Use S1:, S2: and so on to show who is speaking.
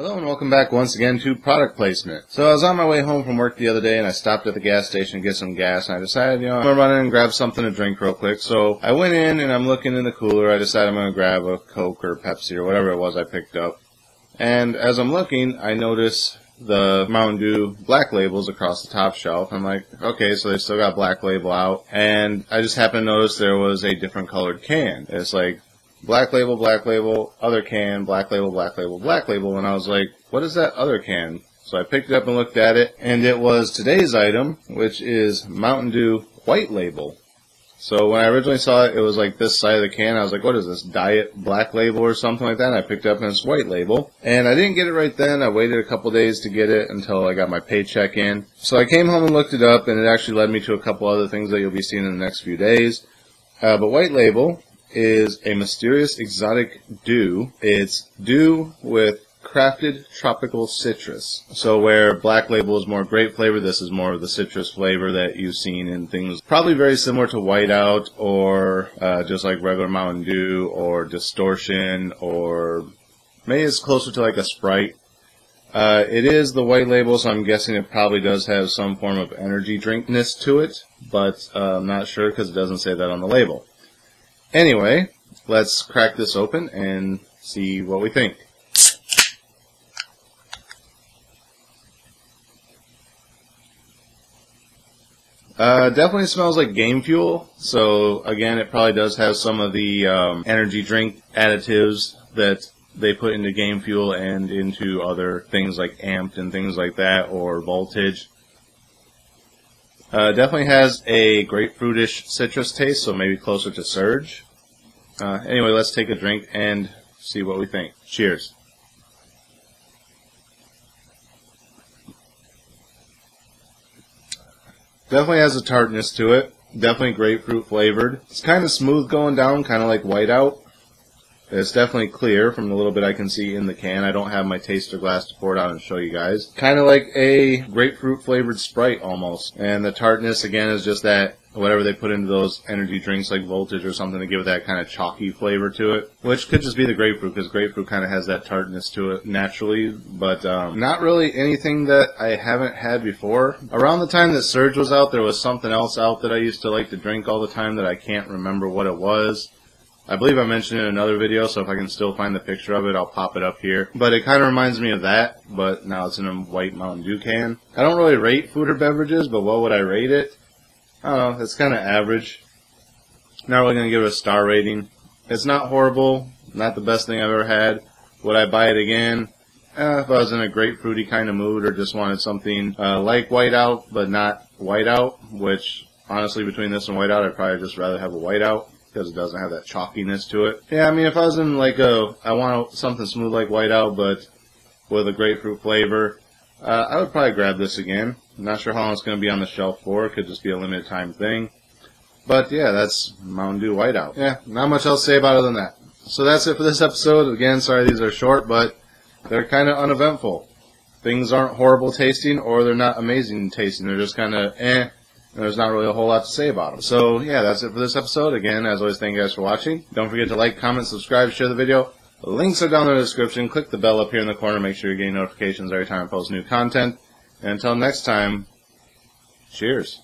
S1: Hello and welcome back once again to product placement. So I was on my way home from work the other day and I stopped at the gas station to get some gas and I decided, you know, I'm gonna run in and grab something to drink real quick. So I went in and I'm looking in the cooler. I decided I'm gonna grab a Coke or Pepsi or whatever it was I picked up. And as I'm looking, I notice the Mountain Dew black labels across the top shelf. I'm like, okay, so they still got black label out. And I just happened to notice there was a different colored can. It's like black label, black label, other can, black label, black label, black label, and I was like, what is that other can? So I picked it up and looked at it, and it was today's item, which is Mountain Dew White Label. So when I originally saw it, it was like this side of the can. I was like, what is this, Diet Black Label or something like that? And I picked it up and it's White Label. And I didn't get it right then. I waited a couple days to get it until I got my paycheck in. So I came home and looked it up, and it actually led me to a couple other things that you'll be seeing in the next few days. Uh, but White Label is a mysterious exotic dew. It's dew with crafted tropical citrus. So where Black Label is more grape flavor, this is more of the citrus flavor that you've seen in things probably very similar to Whiteout or uh, just like regular Mountain Dew or Distortion or maybe it's closer to like a Sprite. Uh, it is the white label, so I'm guessing it probably does have some form of energy drinkness to it, but uh, I'm not sure because it doesn't say that on the label. Anyway, let's crack this open and see what we think. Uh, definitely smells like game fuel. So again, it probably does have some of the um, energy drink additives that they put into game fuel and into other things like amped and things like that, or voltage. Uh, definitely has a grapefruitish citrus taste, so maybe closer to Surge. Uh, anyway, let's take a drink and see what we think. Cheers. Definitely has a tartness to it. Definitely grapefruit flavored. It's kind of smooth going down, kind of like whiteout. It's definitely clear from the little bit I can see in the can. I don't have my taster glass to pour it out and show you guys. Kind of like a grapefruit flavored Sprite almost. And the tartness again is just that whatever they put into those energy drinks like Voltage or something to give it that kind of chalky flavor to it. Which could just be the grapefruit because grapefruit kind of has that tartness to it naturally. But um, not really anything that I haven't had before. Around the time that Surge was out, there was something else out that I used to like to drink all the time that I can't remember what it was. I believe I mentioned it in another video, so if I can still find the picture of it, I'll pop it up here. But it kind of reminds me of that, but now it's in a white Mountain Dew can. I don't really rate food or beverages, but what would I rate it? I don't know, it's kind of average. Not really going to give it a star rating. It's not horrible, not the best thing I've ever had. Would I buy it again? Eh, if I was in a grapefruity kind of mood or just wanted something uh, like whiteout, but not whiteout, which honestly between this and whiteout, I'd probably just rather have a whiteout because it doesn't have that chalkiness to it. Yeah, I mean, if I was in like a, I want something smooth like whiteout, but with a grapefruit flavor, uh, I would probably grab this again. I'm not sure how long it's going to be on the shelf for. It could just be a limited time thing. But yeah, that's Mountain Dew Whiteout. Yeah, not much else to say about it than that. So that's it for this episode. Again, sorry these are short, but they're kind of uneventful. Things aren't horrible tasting or they're not amazing tasting. They're just kind of eh there's not really a whole lot to say about them. So yeah, that's it for this episode. Again, as always, thank you guys for watching. Don't forget to like, comment, subscribe, share the video. Links are down in the description. Click the bell up here in the corner. Make sure you're getting notifications every time I post new content. And until next time, cheers.